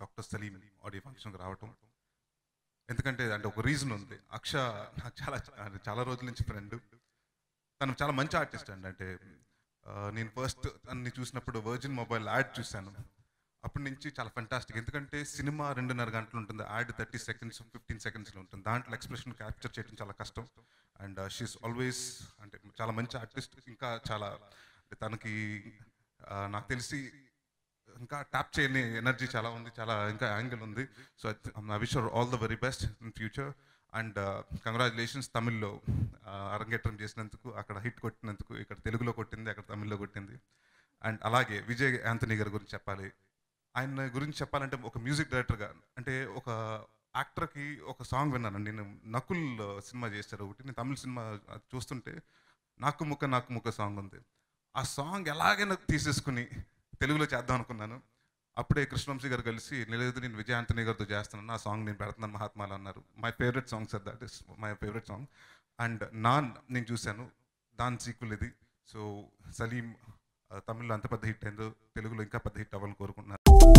Doctor Salim audio ఫంక్షన్కి రావటం. ఎందుకంటే అంటే ఒక రీజన్ ఉంది. అక్ష నాకు చాలా అంటే చాలా రోజుల నుంచి ఫ్రెండ్. తను చాలా మంచి ఆర్టిస్ట్ అండి. అంటే నేను ఫస్ట్ తనని చూసినప్పుడు వర్జిన్ మొబైల్ యాడ్ చూశాను. అప్పటి నుంచి చాలా ఫంటాస్టిక్ ఎందుకంటే సినిమా రెండున్నర గంటలు ఉంటుంది. యాడ్ థర్టీ సెకండ్స్ ఫిఫ్టీన్ సెకండ్స్లో ఉంటుంది. దాంట్లో ఎక్స్ప్రెషన్ క్యాప్చర్ చేయడం చాలా కష్టం. అండ్ uh, షీఈస్ ఆల్వేస్ అంటే చాలా మంచి ఆర్టిస్ట్ ఇంకా చాలా తనకి నాకు తెలిసి ఇంకా ట్యాప్ చేయని ఎనర్జీ చాలా ఉంది చాలా ఇంకా యాంగిల్ ఉంది. So I wish all the very best in future and congratulations తమిళ్ళో అరంగేట్రం చేసినందుకు అక్కడ హిట్ కొట్టినందుకు ఇక్కడ తెలుగులో కొట్టింది అక్కడ తమిళ్ళో కొట్టింది. అండ్ అలాగే విజయ్ యాంథనీ గారి గురించి చెప్పాలి. ఆయన గురించి చెప్పాలంటే ఒక మ్యూజిక్ డైరెక్టర్గా అంటే ఒక యాక్టర్కి ఒక సాంగ్ విన్నాను. నేను నకుల్ సినిమా చేశారు ఒకటి. నేను తమిళ సినిమా చూస్తుంటే నాకు ముక్క నాకు ముక్క సాంగ్ ఉంది. ఆ సాంగ్ ఎలాగైనా తీసేసుకుని తెలుగులో చేద్దాం అనుకున్నాను. అప్పుడే కృష్ణవంశీ గారు కలిసి లేదు నేను విజయ్ ఆంటనీ గారితో చేస్తున్నాను. ఆ సాంగ్ నేను పెడుతున్నాను మహాత్మాలు అన్నారు. My favourite song sir that is my favourite song and non నేను చూశాను. దాని సీక్వెల్ ఇది. సో సలీం తమిళ్ళో అంత పెద్ద హిట్ అయిందో తెలుగులో ఇంకా పెద్ద హిట్ అవ్వాలని కోరుకుంటున్నాను.